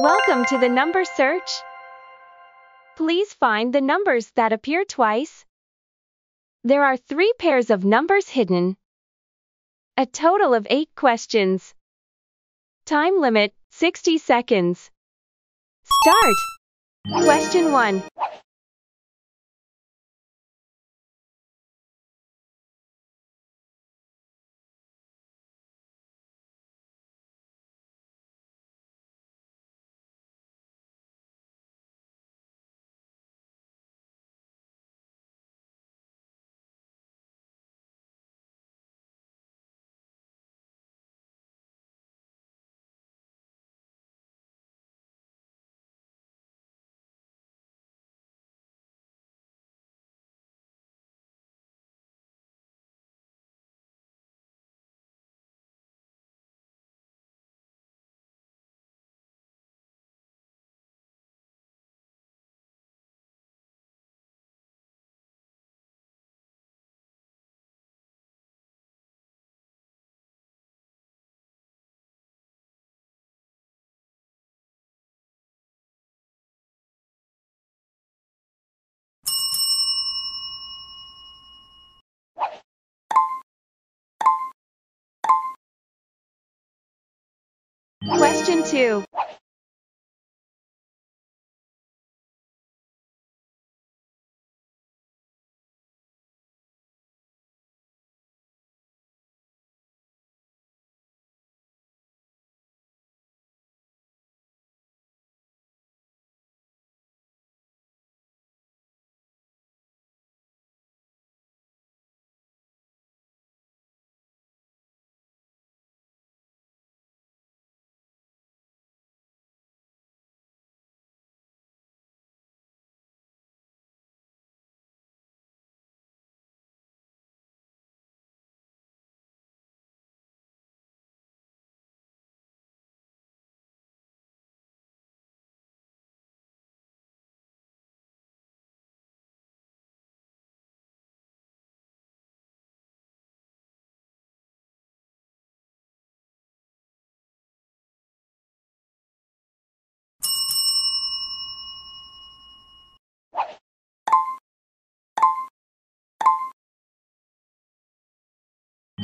Welcome to the number search. Please find the numbers that appear twice. There are three pairs of numbers hidden. A total of eight questions. Time limit 60 seconds. Start. Question 1. Question 2.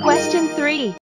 Question 3.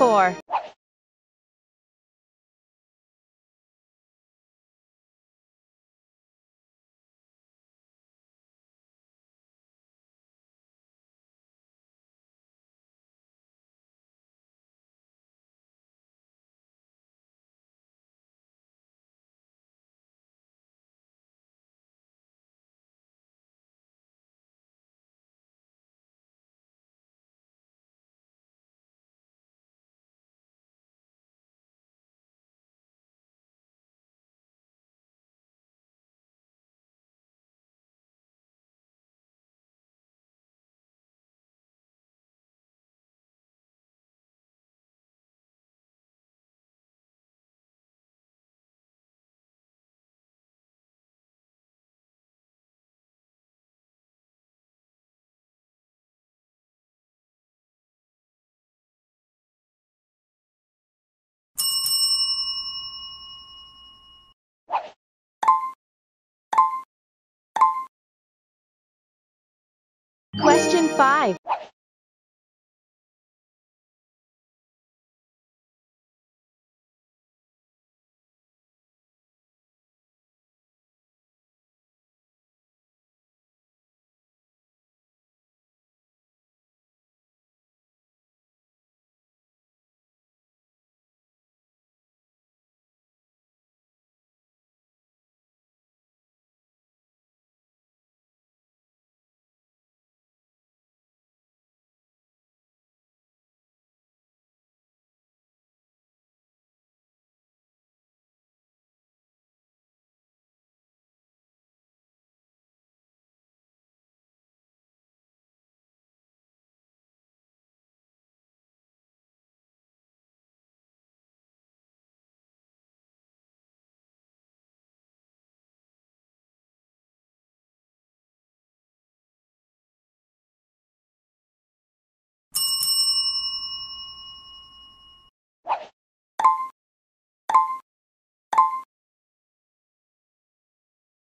Question Question 5.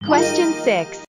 Question 6.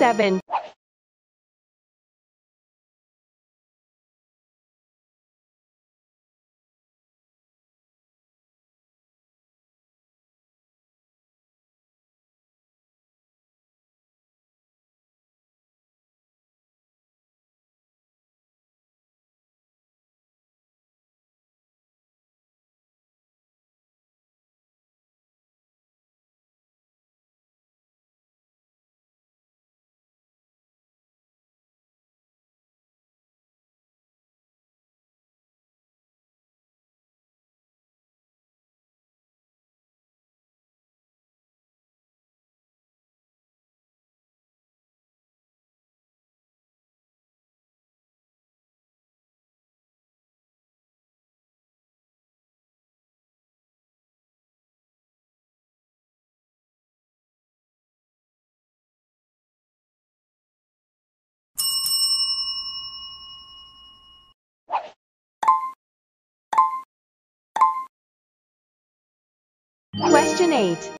7. Question 8.